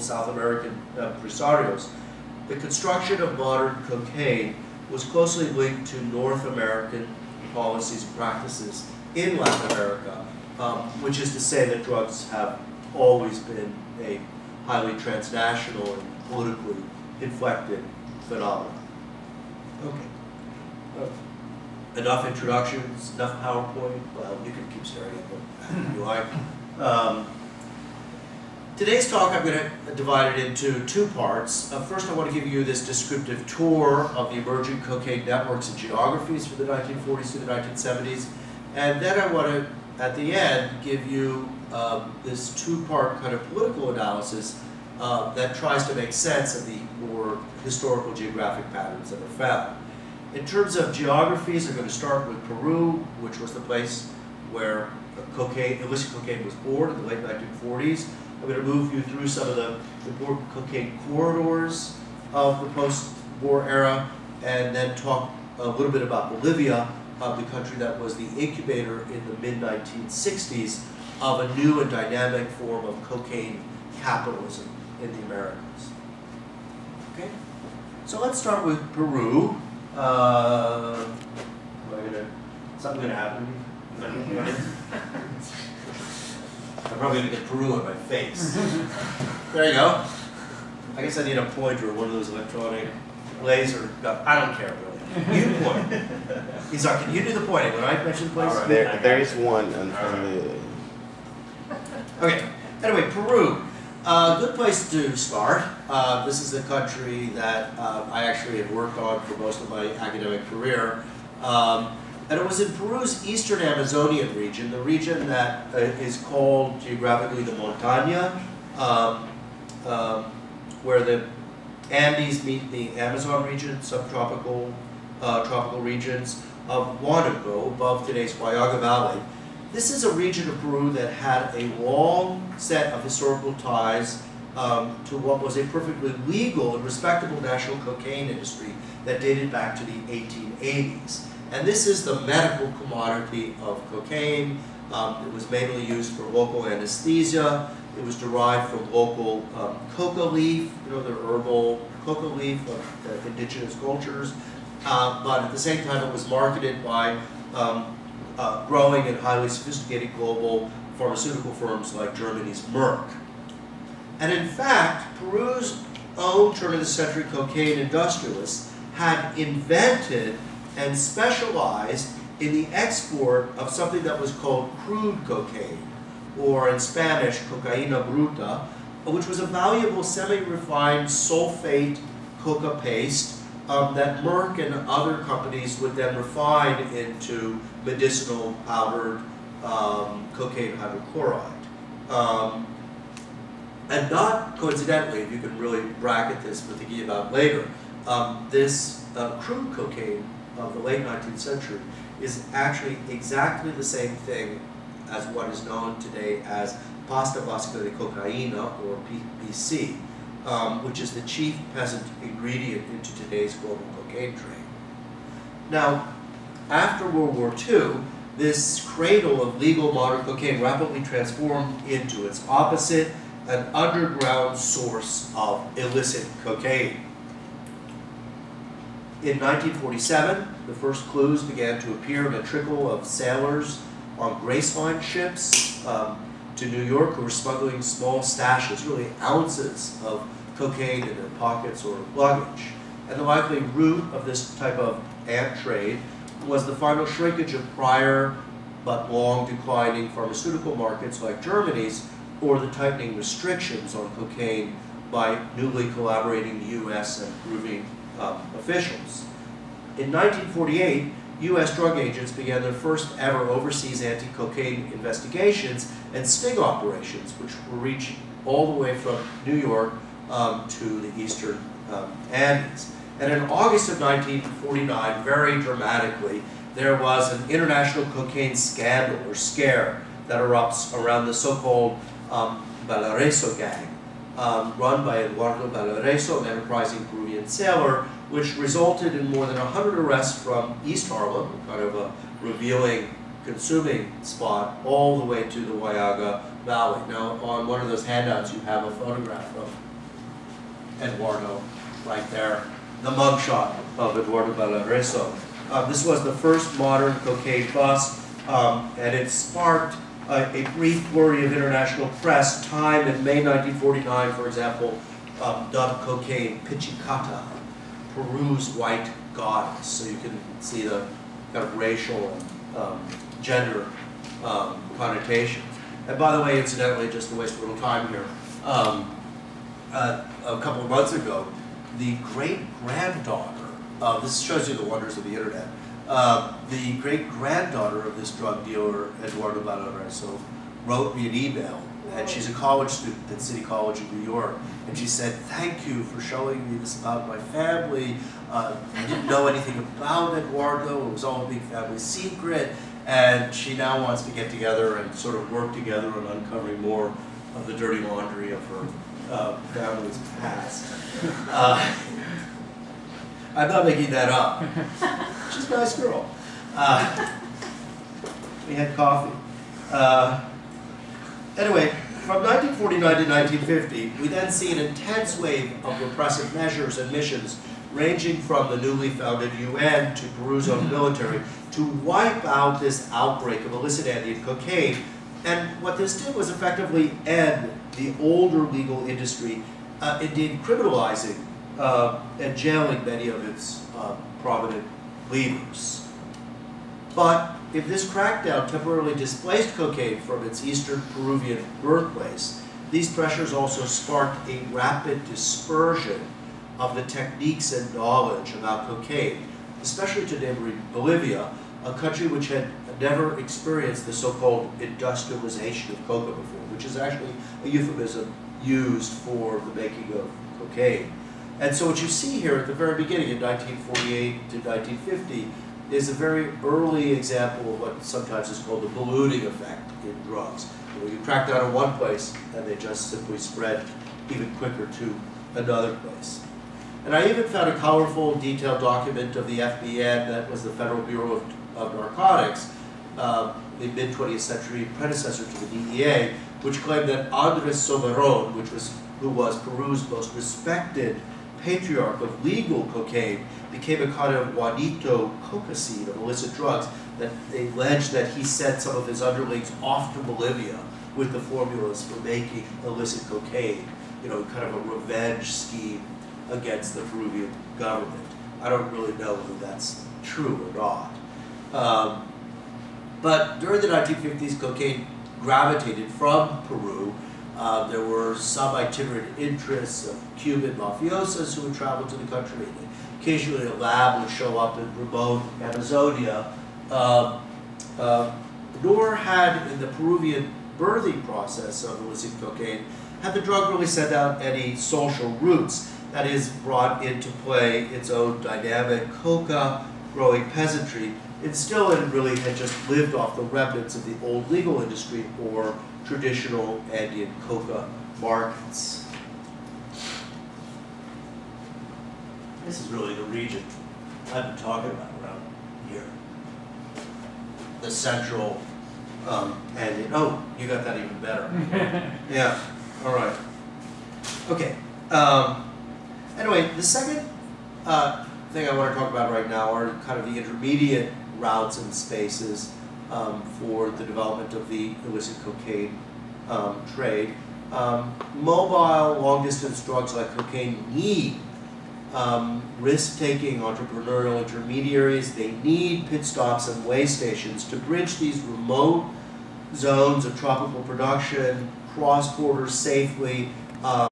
South American empresarios, the construction of modern cocaine was closely linked to North American policies and practices in Latin America, um, which is to say that drugs have always been a highly transnational and politically inflected phenomenon. Okay. Uh, enough introductions, enough PowerPoint. Well, you can keep staring at them if you like. Um, Today's talk I'm going to divide it into two parts. Uh, first I want to give you this descriptive tour of the emerging cocaine networks and geographies for the 1940s to the 1970s. And then I want to, at the end, give you um, this two-part kind of political analysis uh, that tries to make sense of the more historical geographic patterns that are found. In terms of geographies, I'm going to start with Peru, which was the place where cocaine, illicit cocaine was born in the late 1940s. I'm going to move you through some of the important cocaine corridors of the post-war era, and then talk a little bit about Bolivia, uh, the country that was the incubator in the mid-1960s of a new and dynamic form of cocaine capitalism in the Americas. Okay, so let's start with Peru. Uh, am I gonna, something gonna happen? I'm probably gonna get Peru on my face. there you go. I guess I need a pointer or one of those electronic laser. No, I don't care really. You point. He's like, can you do the pointing when I mention the place? Right. There, there is one on, on the. Okay. Anyway, Peru. Uh, good place to start. Uh, this is a country that uh, I actually have worked on for most of my academic career. Um, and it was in Peru's eastern Amazonian region, the region that uh, is called geographically the Montaña, um, um, where the Andes meet the Amazon region, subtropical, uh, tropical regions of Huánuco, above today's Huallaga Valley. This is a region of Peru that had a long set of historical ties um, to what was a perfectly legal and respectable national cocaine industry that dated back to the 1880s. And this is the medical commodity of cocaine. Um, it was mainly used for local anesthesia. It was derived from local um, coca leaf, you know, the herbal coca leaf of uh, indigenous cultures. Uh, but at the same time, it was marketed by um, uh, growing and highly sophisticated global pharmaceutical firms like Germany's Merck. And in fact, Peru's own turn-of-the-century cocaine industrialists had invented and specialized in the export of something that was called crude cocaine, or in Spanish, cocaína bruta, which was a valuable semi-refined sulfate coca paste um, that Merck and other companies would then refine into medicinal powdered um, cocaine hydrochloride. Um, and not coincidentally, if you can really bracket this for thinking about later, um, this uh, crude cocaine of the late 19th century is actually exactly the same thing as what is known today as pasta básica de cocaína, or PBC, um, which is the chief peasant ingredient into today's global cocaine trade. Now, after World War II, this cradle of legal modern cocaine rapidly transformed into its opposite, an underground source of illicit cocaine. In 1947, the first clues began to appear in a trickle of sailors on Grace Line ships um, to New York who were smuggling small stashes, really ounces of cocaine in their pockets or luggage. And the likely root of this type of ant trade was the final shrinkage of prior but long declining pharmaceutical markets like Germany's or the tightening restrictions on cocaine by newly collaborating U.S. and Peruvian um, officials. In 1948, U.S. drug agents began their first ever overseas anti-cocaine investigations and sting operations, which were reaching all the way from New York um, to the eastern um, Andes. And in August of 1949, very dramatically, there was an international cocaine scandal or scare that erupts around the so-called um, Balarezo gang, um, run by Eduardo Balarezo, an enterprising Peruvian sailor which resulted in more than 100 arrests from East Harlem, kind of a revealing consuming spot, all the way to the Huallaga Valley. Now, on one of those handouts, you have a photograph of Eduardo right there, the mugshot of Eduardo Balarezo. Uh, this was the first modern cocaine bust, um, and it sparked uh, a brief flurry of international press. Time in May 1949, for example, um, dubbed cocaine Pichicata, Peru's white goddess. So you can see the kind of racial and um, gender um, connotations. And by the way, incidentally, just to waste a little time here, um, uh, a couple of months ago, the great granddaughter, uh, this shows you the wonders of the internet, uh, the great granddaughter of this drug dealer, Eduardo Balarezo, wrote me an email. And she's a college student at City College in New York. And she said, Thank you for showing me this about my family. Uh, I didn't know anything about Eduardo, it was all a big family secret. And she now wants to get together and sort of work together on uncovering more of the dirty laundry of her uh, family's past. Uh, I'm not making that up. She's a nice girl. Uh, we had coffee. Anyway, from 1949 to 1950, we then see an intense wave of repressive measures and missions ranging from the newly founded UN to Peru's own military to wipe out this outbreak of illicit Andean cocaine. And what this did was effectively end the older legal industry, uh, indeed criminalizing uh, and jailing many of its uh, prominent leaders. But if this crackdown temporarily displaced cocaine from its eastern Peruvian birthplace, these pressures also sparked a rapid dispersion of the techniques and knowledge about cocaine, especially to neighboring Bolivia, a country which had never experienced the so-called industrialization of coca before, which is actually a euphemism used for the making of cocaine. And so what you see here at the very beginning in 1948 to 1950 is a very early example of what sometimes is called the ballooning effect in drugs. Where you crack down in one place and they just simply spread even quicker to another place. And I even found a colorful, detailed document of the FBN, that was the Federal Bureau of, of Narcotics, uh, the mid-20th century predecessor to the DEA, which claimed that Andres Soberon, which was, who was Peru's most respected patriarch of legal cocaine, became a kind of Juanito coca seed of illicit drugs, that they alleged that he sent some of his underlings off to Bolivia with the formulas for making illicit cocaine, you know, kind of a revenge scheme against the Peruvian government. I don't really know whether that's true or not. Um, but during the 1950s, cocaine gravitated from Peru. Uh, there were some itinerant interests of Cuban mafiosos who would travel to the country. Occasionally a lab would show up in remote Amazonia. Uh, uh, nor had in the Peruvian birthing process of illicit cocaine, had the drug really set out any social roots that is brought into play its own dynamic coca growing peasantry. It still really had just lived off the remnants of the old legal industry or traditional Andean coca markets. This is really the region I've been talking about around here. The central um, Andean, oh, you got that even better. yeah, all right. Okay. Um, Anyway, the second uh, thing I want to talk about right now are kind of the intermediate routes and spaces um, for the development of the illicit cocaine um, trade. Um, mobile, long-distance drugs like cocaine need um, risk-taking entrepreneurial intermediaries. They need pit stops and way stations to bridge these remote zones of tropical production, cross borders safely, uh,